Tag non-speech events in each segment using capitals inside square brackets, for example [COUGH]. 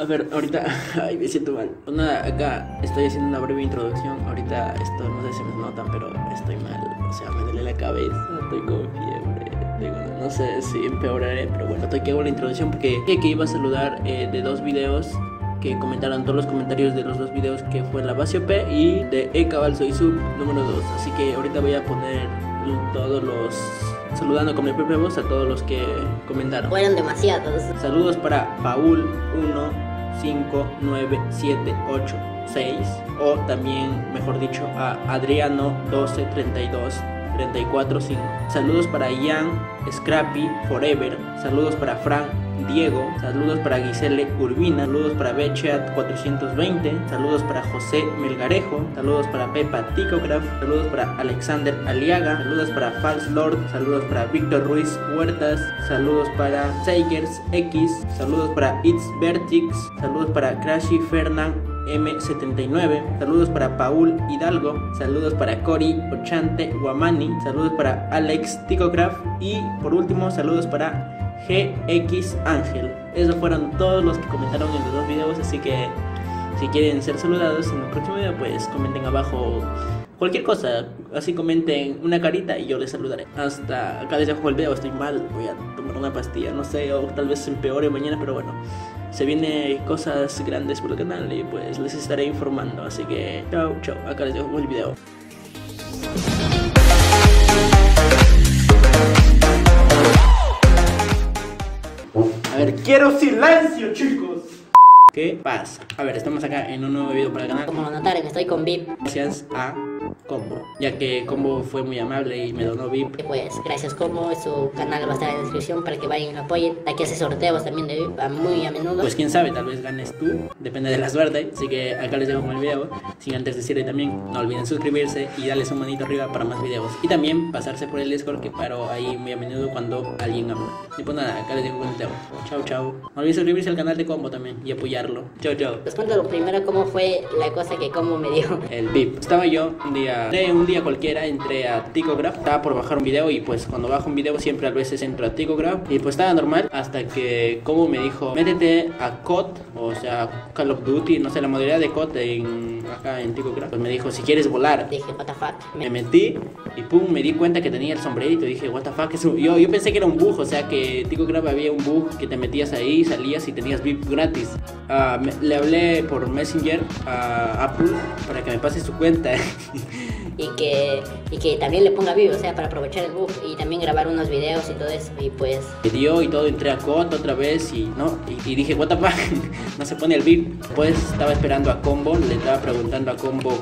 A ver, ahorita. [LAUGHS] Ay, me siento mal. Pues nada, acá estoy haciendo una breve introducción. Ahorita esto no sé si me notan, pero estoy mal. O sea, me duele la cabeza, estoy con fiebre. Digo, no, no sé si empeoraré, pero bueno, estoy que hago la introducción porque que iba a saludar eh, de dos videos que comentaron todos los comentarios de los dos videos que fue la base OP y de E Cabal Soy Sub número 2. Así que ahorita voy a poner todos los saludando con mi propia voz a todos los que comentaron. Fueron demasiados. Saludos para Paul 1 5 9 7 8 6 o también, mejor dicho, a Adriano 12 32 34 5. Saludos para Ian Scrappy Forever. Saludos para Frank Diego, saludos para Gisele Urbina, saludos para Bechat 420, saludos para José Melgarejo, saludos para Pepa Ticograph, saludos para Alexander Aliaga, saludos para False Lord, saludos para Víctor Ruiz Huertas, saludos para Seigers X, saludos para It's Vertix, saludos para Crashy Fernand M79, saludos para Paul Hidalgo, saludos para Cory Ochante Guamani, saludos para Alex Ticograph y por último saludos para GX Ángel. Esos fueron todos los que comentaron en los dos videos, así que si quieren ser saludados en el próximo video, pues comenten abajo cualquier cosa. Así comenten una carita y yo les saludaré. Hasta acá les dejo el video, estoy mal, voy a tomar una pastilla, no sé, o tal vez empeore mañana, pero bueno. Se vienen cosas grandes por el canal y pues les estaré informando. Así que chao, chao. Acá les dejo el video. Ver, quiero silencio, chicos. ¿Qué pasa? A ver, estamos acá en un nuevo video para el canal. Como notaron, estoy con VIP. Gracias a Combo, ya que Combo fue muy amable y me donó VIP. Pues gracias Combo, su canal va a estar en la descripción para que vayan y lo apoyen. Aquí hace sorteos también de VIP muy a menudo. Pues quién sabe, tal vez ganes tú, depende de la suerte. Así que acá les dejo con el video. Sin antes decirle también, no olviden suscribirse y darles un manito arriba para más videos. Y también pasarse por el Discord que paro ahí muy a menudo cuando alguien habla. Y pues nada, acá les dejo con el video. Chao, chao. No olviden suscribirse al canal de Combo también y apoyarlo. Chao, chao. Les cuento lo primero cómo fue la cosa que Combo me dio. El VIP. Estaba yo un día un día cualquiera, entré a Ticograph, estaba por bajar un video y pues cuando bajo un video siempre a veces entro a Ticograph y pues estaba normal hasta que como me dijo, métete a COD, o sea, Call of Duty, no sé, la modalidad de COD en, acá en Ticograph, pues me dijo, si quieres volar. Dije, what the fuck. Me metí y pum, me di cuenta que tenía el sombrerito, dije, what the fuck, yo, yo pensé que era un bug, o sea que Ticograph había un bug que te metías ahí, salías y tenías VIP gratis. Uh, le hablé por Messenger a Apple para que me pase su cuenta. [LAUGHS] y que, y que también le ponga vivo, o sea, para aprovechar el bug y también grabar unos videos y todo eso. Y pues. Me dio y todo, entré a COD otra vez y no, y, dije, what the fuck, [LAUGHS] no se pone el VIP. Después estaba esperando a Combo, le estaba preguntando a Combo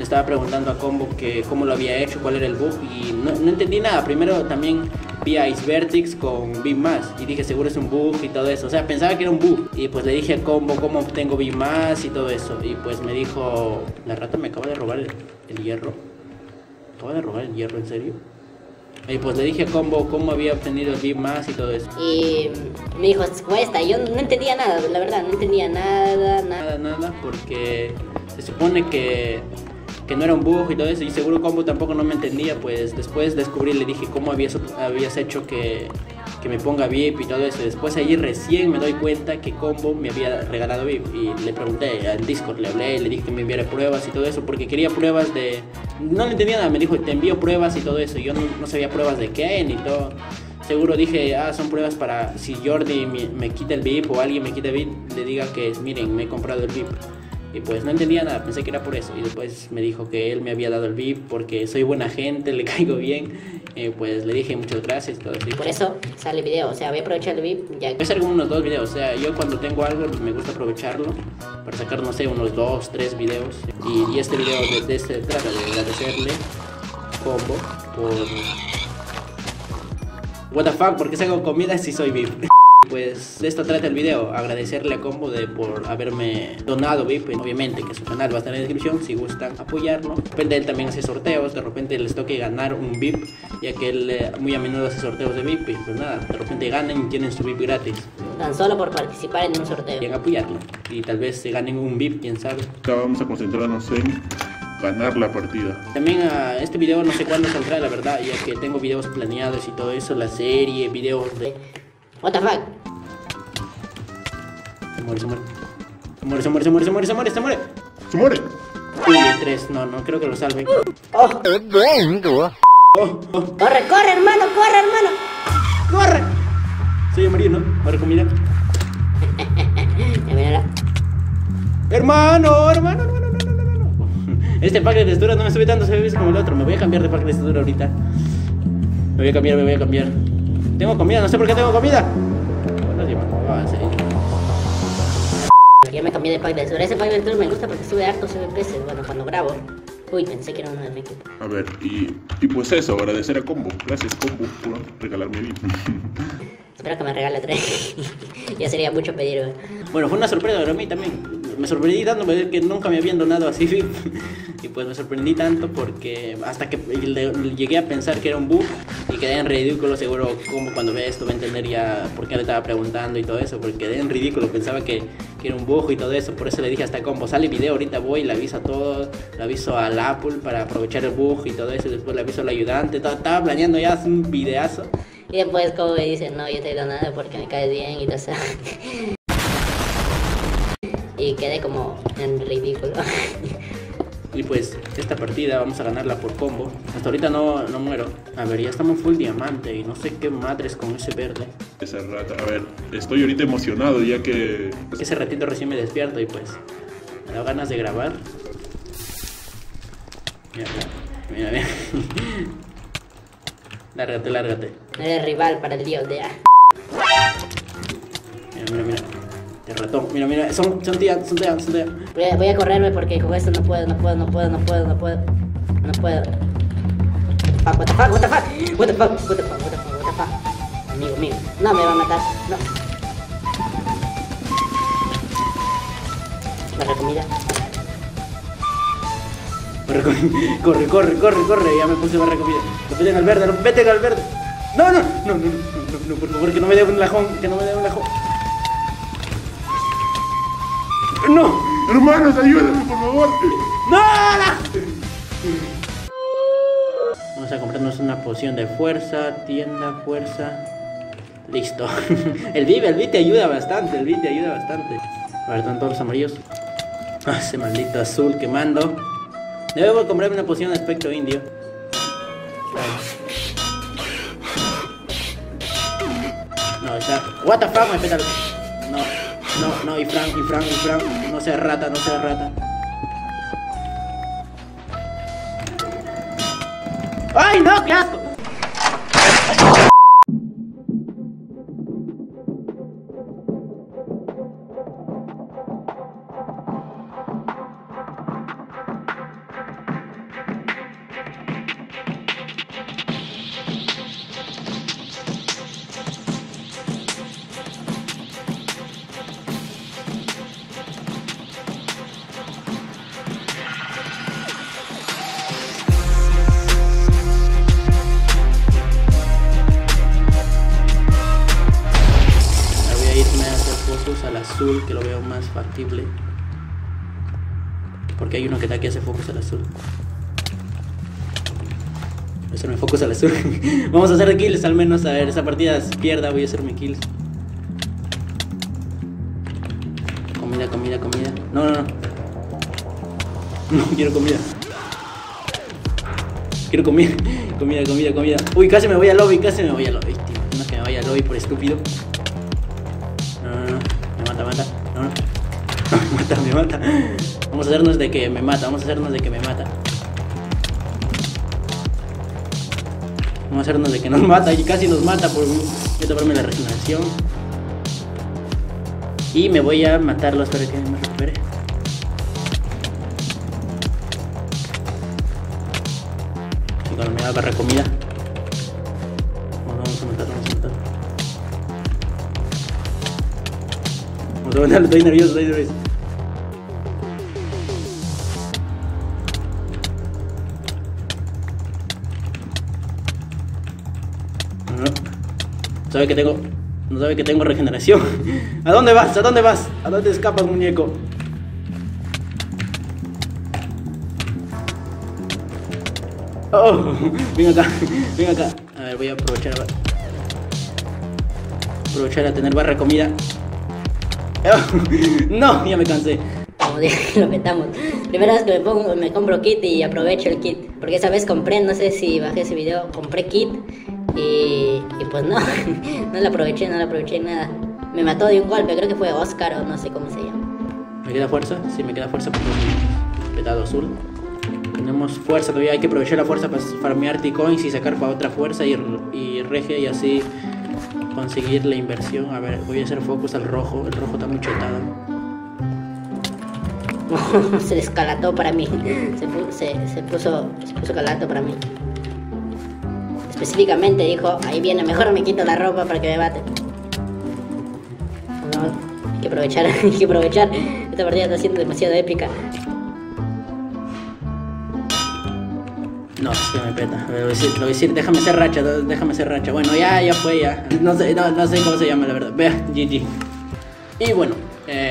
le estaba preguntando a Combo que cómo lo había hecho, cuál era el bug y no, no entendí nada. Primero también vi a con más y dije seguro es un bug y todo eso. O sea, pensaba que era un bug y pues le dije a Combo cómo obtengo más y todo eso. Y pues me dijo, la rata me acaba de robar el, hierro. ¿Acaba de robar el hierro en serio? Y pues le dije a Combo cómo había obtenido el más y todo eso. Y me dijo, cuesta. Yo no entendía nada, la verdad, no entendía nada, nada. Nada, nada, porque se supone que que no era un bug y todo eso, y seguro Combo tampoco no me entendía, pues después descubrí, le dije cómo habías, hecho que, que me ponga VIP y todo eso. Después ahí recién me doy cuenta que Combo me había regalado VIP y le pregunté al Discord, le hablé, le dije que me enviara pruebas y todo eso porque quería pruebas de... No le entendía nada, me dijo, te envío pruebas y todo eso. Yo no, no sabía pruebas de qué ni todo. Seguro dije, ah, son pruebas para si Jordi me, me quita el VIP o alguien me quita el VIP, le diga que miren, me he comprado el VIP. Y pues no entendía nada, pensé que era por eso. Y después me dijo que él me había dado el VIP porque soy buena gente, [LAUGHS] le caigo bien. Y pues le dije muchas gracias y todo así. Por eso sale el video, o sea, voy a aprovechar el VIP. Ya... Voy a hacer como unos dos videos, o sea, yo cuando tengo algo me gusta aprovecharlo para sacar, no sé, unos dos, tres videos. Y, este video de, de este trata de agradecerle combo por... What the fuck, ¿por qué saco comida si soy VIP? [LAUGHS] Pues de esto trata el video, agradecerle a Combo de por haberme donado VIP, obviamente que su canal va a estar en la descripción si gustan apoyarlo. De repente él también hace sorteos, de repente les toque ganar un VIP, ya que él eh, muy a menudo hace sorteos de VIP pues nada, de repente ganen y tienen su VIP gratis. Tan solo por participar en un sorteo. Y apoyarlo, y tal vez se ganen un VIP, quién sabe. Ahora vamos a concentrarnos en ganar la partida. También a este video no sé cuándo saldrá, la verdad, ya que tengo videos planeados y todo eso, la serie, videos de... What the fuck? Se muere, se muere. Se muere, se muere, se muere, se muere, se muere, se muere. ¡Se muere! Uy, tres. No, no, creo que lo salve. ¡Oh! Oh, oh, ¡Corre, corre, hermano! ¡Corre, hermano! ¡Corre! Soy amarillo, ¿no? Va a comida. [LAUGHS] Hermano, hermano, hermano, no, no, no, no, no. Este pack de texturas no me sube tanto, se ve como el otro. Me voy a cambiar de pack de textura ahorita. Me voy a cambiar, me voy a cambiar. Tengo comida, no sé por qué tengo comida. Ya me cambié de pack de. Ese pack de me gusta porque sube hartos FPS. Bueno, cuando grabo. Uy, pensé que era uno de mi equipo. A ver, y, y pues eso, agradecer a Combo. Gracias, Combo, por regalarme VIP. [LAUGHS] Espero que me regale tres. [LAUGHS] ya sería mucho pedir. Bueno, fue una sorpresa para mí también. Me sorprendí tanto que nunca me habían donado así. [LAUGHS] Y pues me sorprendí tanto porque hasta que le- llegué a pensar que era un bug y quedé en ridículo. Seguro, como cuando vea esto va a entender ya por qué le estaba preguntando y todo eso. Porque quedé en ridículo, pensaba que, que era un bug y todo eso. Por eso le dije hasta combo, sale video, ahorita voy, le aviso a todos, le aviso al Apple para aprovechar el bug y todo eso. y Después le aviso al ayudante. Estaba, planeando ya un videazo. Y después como me dicen, no, yo te doy nada porque me caes bien y todo eso. [LAUGHS] y quedé como en ridículo. [LAUGHS] Y pues esta partida vamos a ganarla por combo. Hasta ahorita no, no muero. A ver, ya estamos full diamante y no sé qué madres con ese verde. Esa rata. A ver, estoy ahorita emocionado ya que. Que ese ratito recién me despierto y pues me da ganas de grabar. Mira, mira, mira. [LAUGHS] lárgate, lárgate. Eres rival para el dios de A. Mira, mira, mira. El ratón. Mira, mira. Son, son tías, son tías, son tías. Voy a, voy a correrme porque con esto no puedo, no puedo, no puedo, no puedo, no puedo. No puedo. Fuck, what the fuck, what the fuck, what the fuck, what the fuck, what the fuck, what the fuck. Amigo mío, no me va a matar, no. La comida. Corre, corre, corre, corre, corre, corre. Ya me puse barra comida. Lo meten al verde, lo meten al verde. No, no, no, no, no, no, no, por favor, que no me dé un lajón, que no me dé un lajón. No, Hermanos, ayúdenme, por favor. no, Vamos a comprarnos una poción de fuerza, tienda, fuerza. Listo. [LAUGHS] El VIP, el VIP te ayuda bastante, el VIP te ayuda bastante. A ver, están todos los amarillos. Ah, ese maldito azul quemando. Debo comprarme una poción de espectro indio. No, está. What the fuck, me No, no, y Frank, y Frank, y Frank. No seas rata, no seas rata. ¡Ay, no, qué asco! Focus al azul, que lo veo más factible. Porque hay uno que está aquí hace focus al azul. A hacerme focus al azul. [LAUGHS] Vamos a hacer kills al menos. A ver, esa partida pierda, voy a hacerme kills. Comida, comida, comida. No, no, no. [LAUGHS] No quiero comida. Quiero comida. [LAUGHS] Comida, comida, comida. Uy, casi me voy al lobby, casi me voy al lobby. Tío, no que me vaya al lobby por estúpido. [LAUGHS] mata, me mata. Vamos a hacernos de que me mata. Vamos a hacernos de que me mata. Vamos a hacernos de que nos mata. Y casi nos mata por a tomarme la regeneración. Y me voy a matarlos para que me recupere. Y cuando me agarra comida. Vamos a matar, vamos a matar. Vamos a matar, estoy nervioso, estoy nervioso. Sabe que tengo. No sabe que tengo regeneración. [LAUGHS] ¿A dónde vas? ¿A dónde vas? ¿A dónde escapas, muñeco? Oh, [LAUGHS] ven acá, ven acá. A ver, voy a aprovechar. Aprovechar a tener barra de comida. [LAUGHS] no, ya me cansé. Dije, lo metamos. Primera vez que me pongo, me compro kit y aprovecho el kit. Porque esa vez compré, no sé si bajé ese video, compré kit y, y pues no, [LAUGHS] no lo aproveché, no lo aproveché nada. Me mató de un golpe, creo que fue Oscar o no sé cómo se llama. ¿Me queda fuerza? Sí, me queda fuerza porque petado azul. Tenemos fuerza todavía, hay que aprovechar la fuerza para farmear T-Coins y sacar para otra fuerza y, y regia y así conseguir la inversión. A ver, voy a hacer focus al rojo, el rojo está muy chetado. [LAUGHS] se descalató para mí, [LAUGHS] se, se, se puso, se puso calato para mí. Específicamente dijo, ahí viene, mejor me quito la ropa para que me bate. Hay que aprovechar, [LAUGHS] hay que aprovechar. Esta partida está siendo demasiado épica. No, sí me peta. Lo voy a decir, déjame hacer racha, déjame hacer racha. Bueno, ya, ya fue, ya. No sé, no, no sé cómo se llama, la verdad. Vea, GG. Y bueno,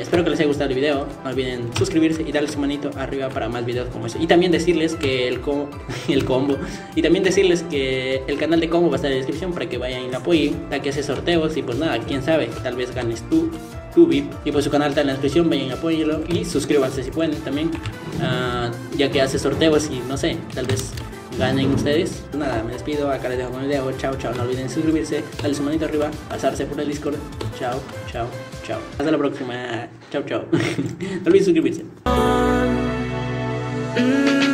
espero que les haya gustado el video. No olviden suscribirse y darle su manito arriba para más videos como este. Y también decirles que el, co [LAUGHS] el combo. Y también decirles que el canal de combo va a estar en la descripción para que vayan y lo apoyen. Ya que hace sorteos y pues nada, quién sabe, tal vez ganes tú. Tu VIP y pues su canal está en la descripción, vayan y apóyenlo y suscríbanse si pueden también, ah, ya que hace sorteos y no sé, tal vez ganen ustedes. Nada, me despido, acá les dejo con el video. Chao, chao. No olviden suscribirse, darle su manito arriba, pasarse por el Discord. Chao, chao, chao. Hasta la próxima. Chao, chao. [LAUGHS] no olviden suscribirse. Mm,